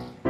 Bye.